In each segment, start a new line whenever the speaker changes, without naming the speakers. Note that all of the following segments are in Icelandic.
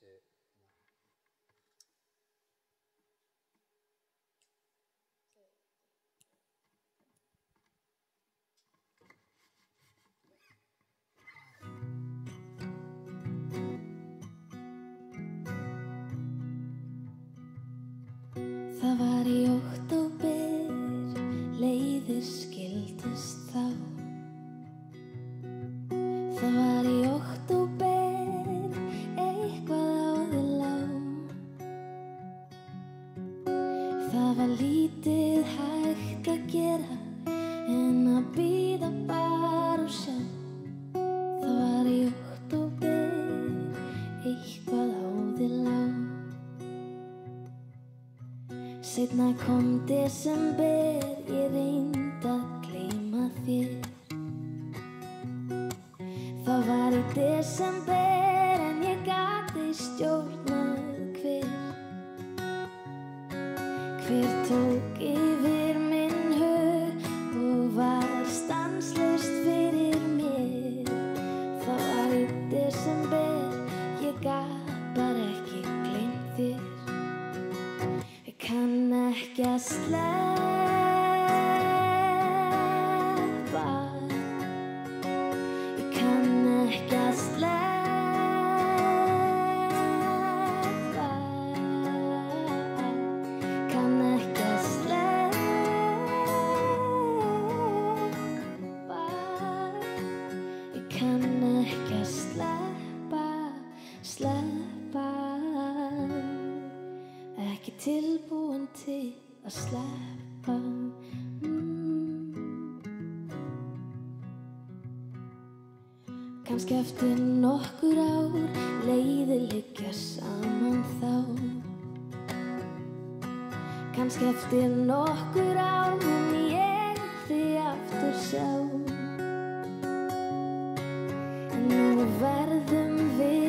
이제 Það var lítið hægt að gera, en að býða bara og sjá. Það var í oktober, eitthvað á þið lág. Setna kom desember, Kannski eftir nokkur ár leiðir liggja saman þá. Kannski eftir nokkur ár mun ég þig aftur sjá. En nú verðum við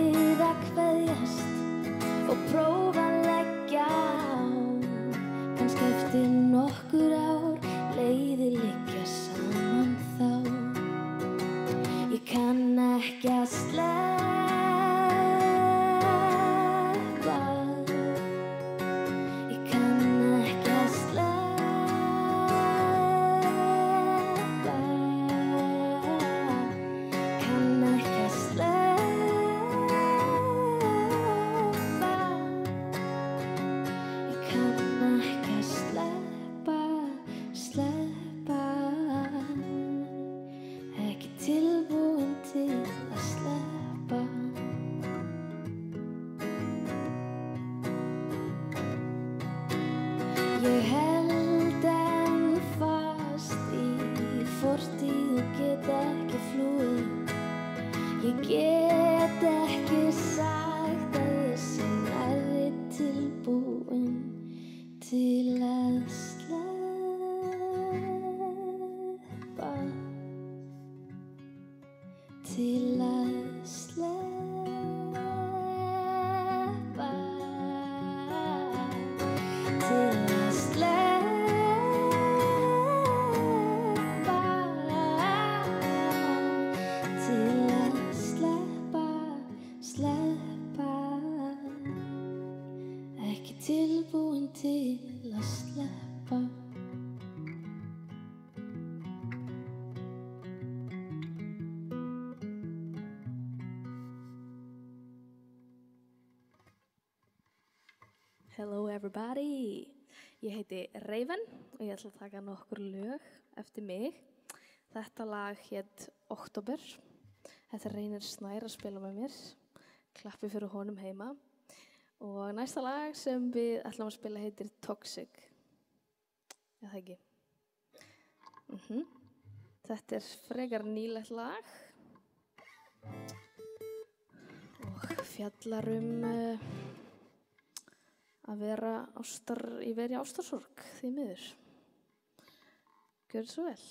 Hello everybody! Ég heiti Raven og ég ætla að taka nokkur lög eftir mig. Þetta lag hétt Oktober. Þetta reynir snær að spila með mér. Klappi fyrir honum heima. Og næsta lag sem við ætlum að spila heitir Toxic. Það ekki. Mm Þetta er frekar nýlegt lag. Og fjallar um... Uh, að vera ástar, í veri ástarsorg því miður. Gjör svo vel.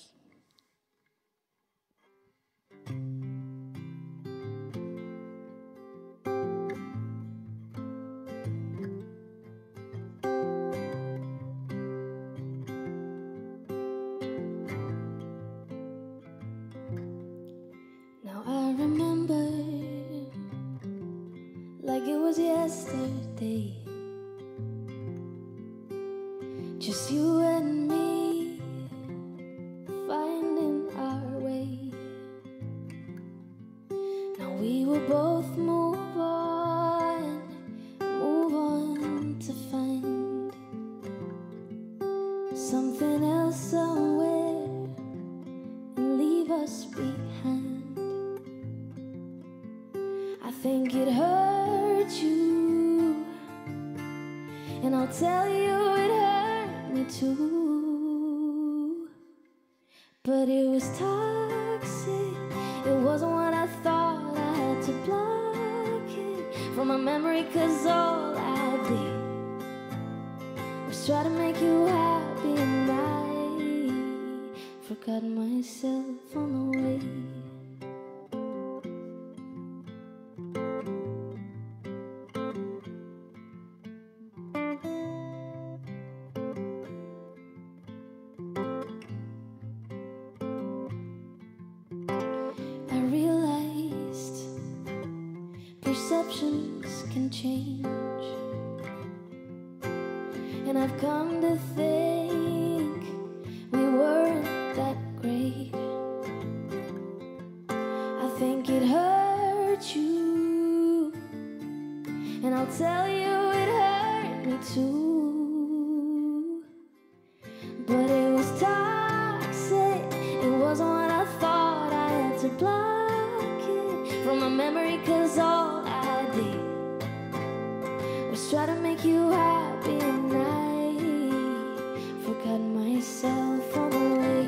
Just you and me finding our way. Now we will both move on, move on to find something else somewhere and leave us behind. I think it hurt you, and I'll tell you it hurt me too. But it was toxic, it wasn't what I thought. I had to block it from my memory, cause all I did was try to make you happy, and I forgot myself on the way. Perceptions can change. And I've come to think you happy, I forgot myself on the way.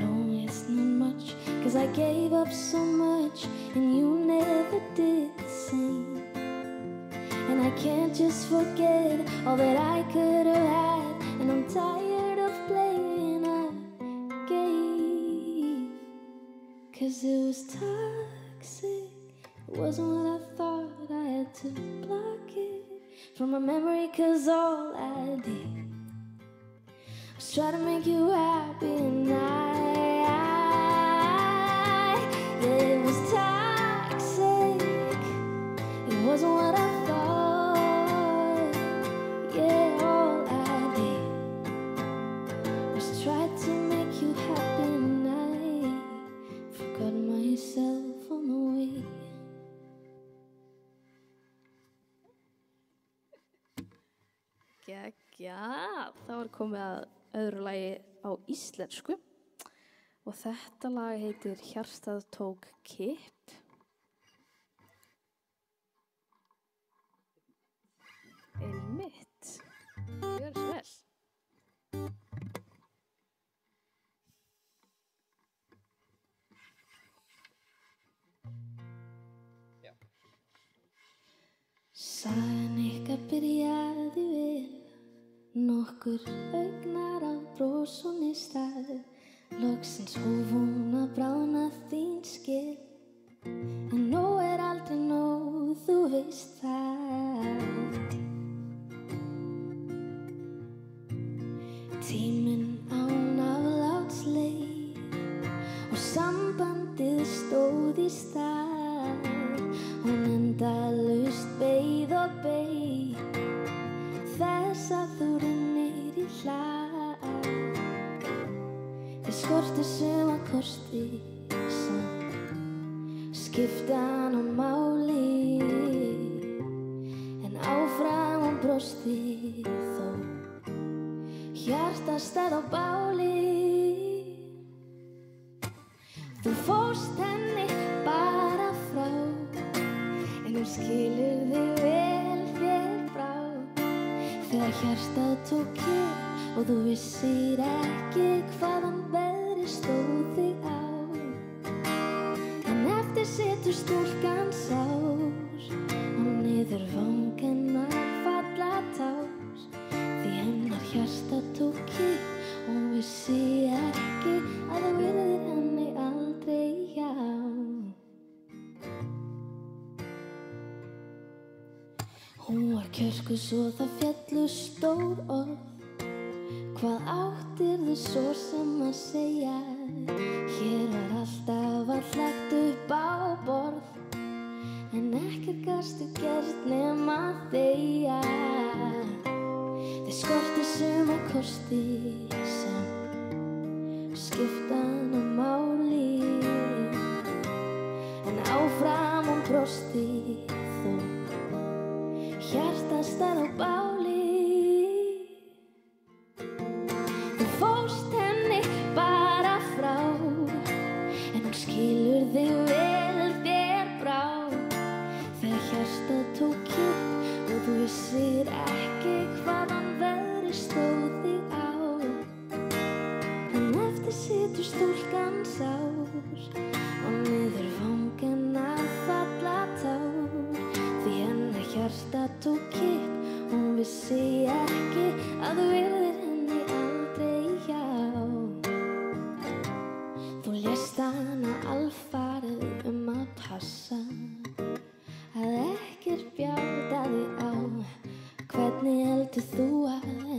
No, it's not much, cause I gave up so much, and you never did the same. And I can't just forget all that I could have had, and I'm tired wasn't what I thought. I had to block it from my memory, cause all I did was try to make you happy, and I,
Er komið að öðru lagi á íslensku og þetta lag heitir Hjartað tók kipp. Einmitt, gjör svo vel.
Sagan ykkar byrjaði vel Nokkur augnar af brosunni stað Loksins hóf hún að brána þín skil. En nóg er aldrei nóg, þú veist það brosti þó. Hjartastað á báli. Þú fórst henni bara frá. En hún skilur þig vel þér frá. Þegar hjartað tók hér Og þú vissir ekki hvaðan veðri stóð þig á. En eftir setur stúlkan sár. Og niður vangennar svo það fjallu stór orð. Hvað áttir þú svo sem að segja? Hér var alltaf allt lagt upp á borð. En ekkert gastu gert nema þeia Þeir skorti suma kosti it out. Hvernig heldur þú að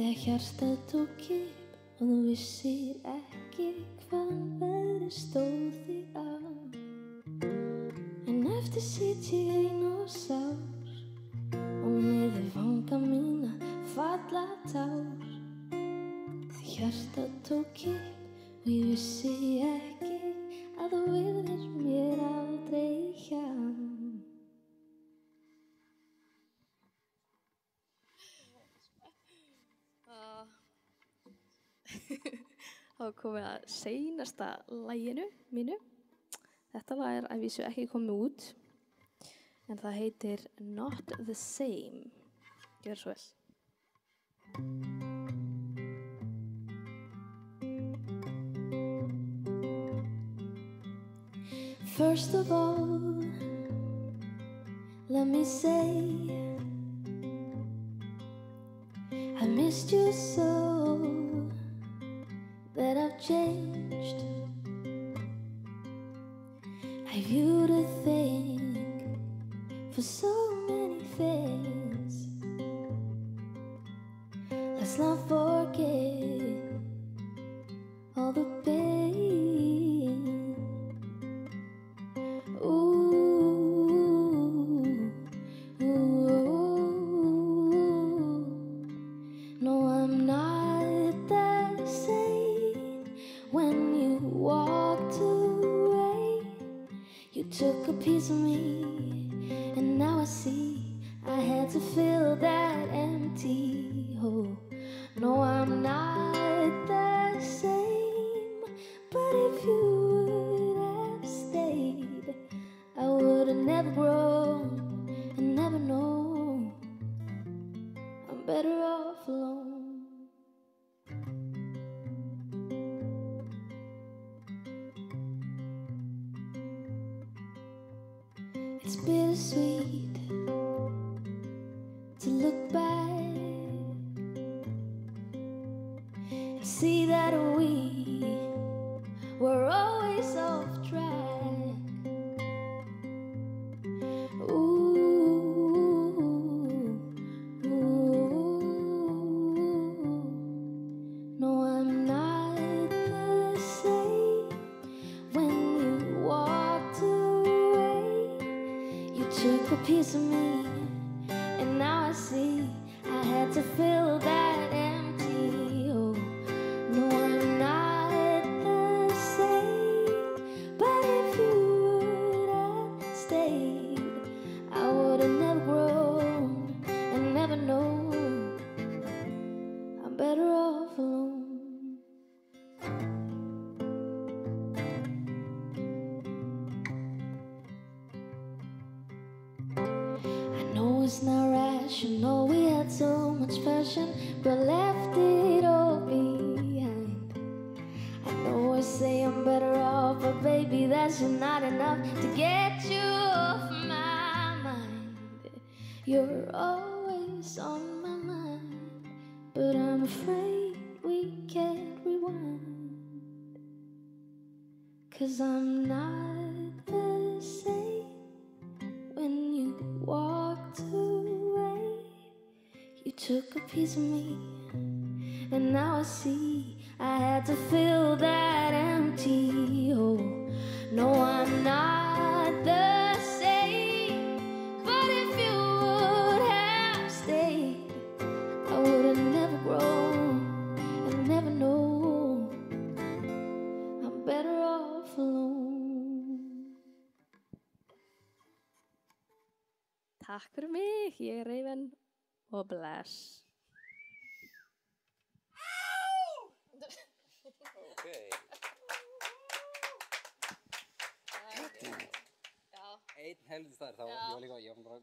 Þegar hjartað tók kipp og þú vissir ekki hvaðan veðri stóð þig á. En eftir sitt ég ein og sár og niður vanga mína falla tár. Því hjartað tók kipp og ég vissi ekki
Þá er komið að seinasta læginu mínu. Þetta lag er að vísu ekki komið út en það heitir Not the Same. Gjör svo vel.
First of all, let me say I missed you so changed. I view to think for so piece of me, and now I see bittersweet piece of me, much passion, but left it all behind. I know I say I'm better off, but baby, that's not enough to get you off my mind. You're always on my mind, but I'm afraid we can't rewind. Cause I'm not me, and now I see I had to fill that empty hole. No, I'm not the same, but if you would have stayed, I would have never grown and never known. I'm better off alone.
Takk fyrir mig, ég er Raven og bless.
Einn helviti þar, þá ég var líka, ég var bara